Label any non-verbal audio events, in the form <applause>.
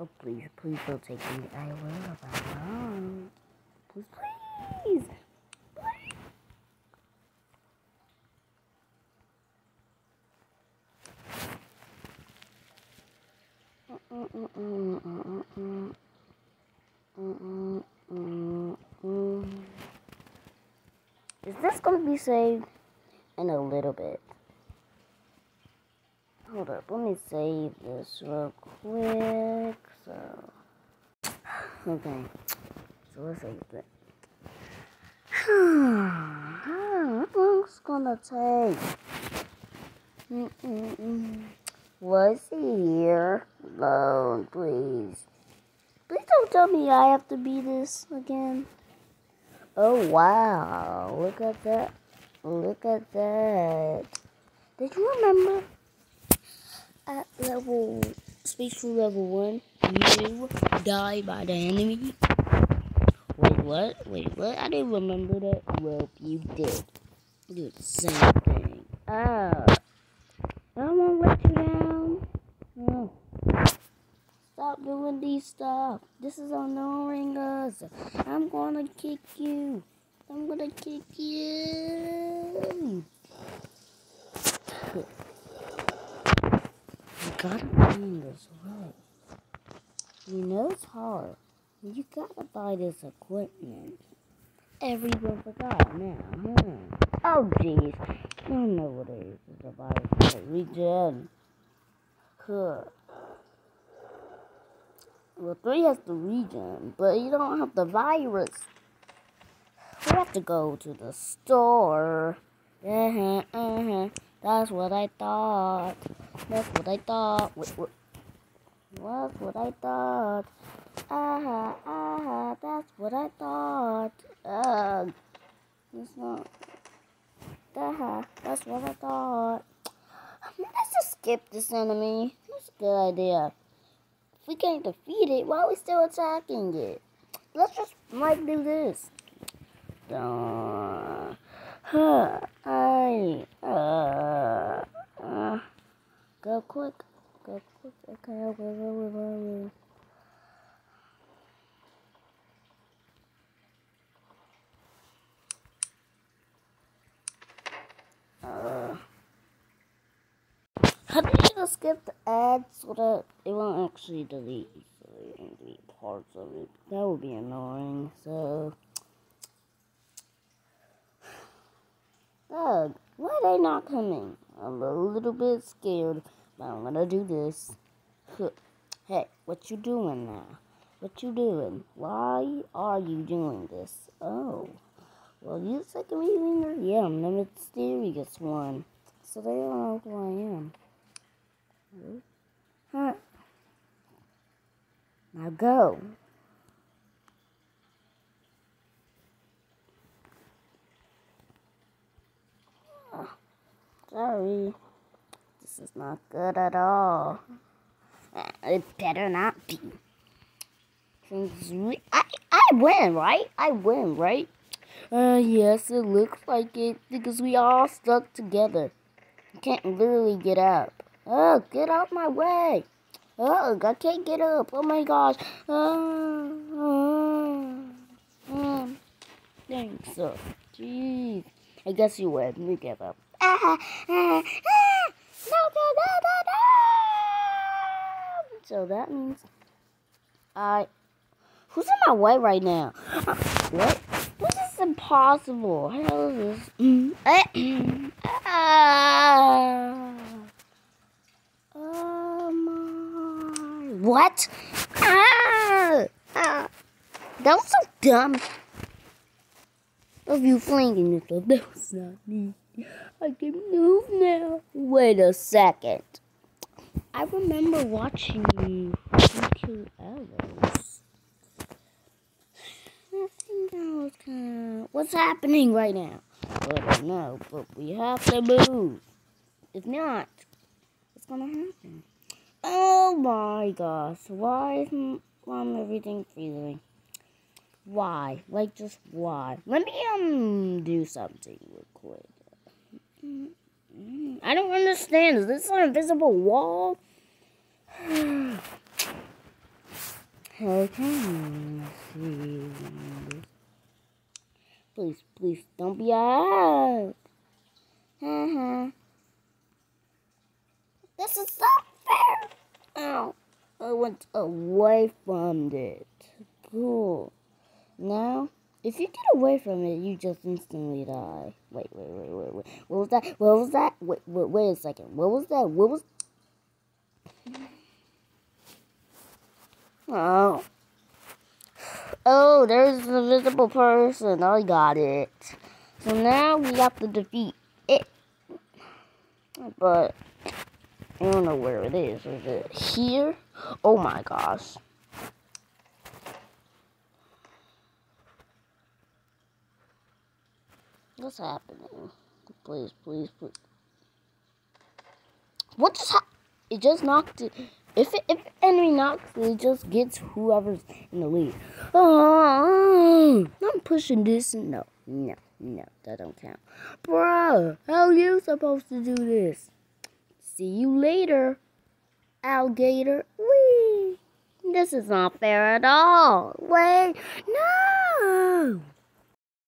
Oh, please, please don't take me. I will if I want. Please, please. please. Is this gonna be saved in a little bit? Hold up, let me save this real quick. So, okay, so let's save <sighs> it. How long's gonna take? Mm-mm-mm. What's here? Load, please. Please don't tell me I have to be this again. Oh wow, look at that. Look at that. Did you remember at level space crew level one you die by the enemy? Wait what? Wait what? I didn't remember that. Well you did. Did the same thing. Ah. Oh. I won't let you down. No. Stop doing these stuff. This is annoying us. I'm gonna kick you. I'm gonna kick you. You gotta find this way. You know it's hard. You gotta buy this equipment. Everyone forgot now, huh? Oh jeez. I don't know what it is. It's a virus. Regen. Huh. Well, three has the regen, but you don't have the virus. We have to go to the store. Uh huh, uh huh. That's what I thought. That's what I thought. Wait, what? That's what I thought. Ah ah ha. That's what I thought. Ugh. It's not. Ah That's what I thought. Let's just skip this enemy. That's a good idea If we can't defeat it, why are we still attacking it? Let's just, like, do this. Uh, huh, I, uh, uh, go quick, go quick, okay, okay, okay, okay. Uh, how do you skip the ads so that it won't actually delete, so delete parts of it? That would be annoying. So, Doug, why are they not coming? I'm a little bit scared, I'm gonna do this. Hey, what you doing now? What you doing? Why are you doing this? Oh, well, you second me leader? Yeah, I'm the mysterious one. So they don't know who I am. Huh. Now go. Sorry. Is not good at all. Uh, it better not be. I, I win, right? I win, right? Uh, yes, it looks like it because we all stuck together. Can't literally get up. Oh, get out my way. Oh, I can't get up. Oh my gosh. Uh, uh, um, oh, oh, oh. Thanks. So, jeez. I guess you win. You give up. Ah, ah, ah, So that means I. Who's in my way right now? What? This is impossible. How is this? ah. What? Ah! ah! That was so dumb. Of you flinging yourself. That was not me. I can move now. Wait a second. I remember watching you. I think that was kind of... What's happening right now? I don't know, but we have to move. If not, what's gonna happen? Oh my gosh, why is mom everything freezing? Why? Like, just why? Let me, um, do something real quick. I don't understand. Is this an invisible wall? <sighs> Okay, see. Please, please, don't be out. Uh-huh. This is not fair. Ow. I went away from it. Cool. Now, if you get away from it, you just instantly die. Wait, wait, wait, wait, wait. What was that? What was that? Wait, wait, wait a second. What was that? What was... Oh. Oh, there's an invisible person. I got it. So now we have to defeat it. But I don't know where it is. Is it here? Oh my gosh. What's happening? Please, please, please. What just happened? It just knocked it. If it, if enemy knocks, it just gets whoever's in the lead. Oh, I'm pushing this. No, no, no, that don't count. Bro, how you supposed to do this? See you later, alligator. Wee. This is not fair at all. Wait, no.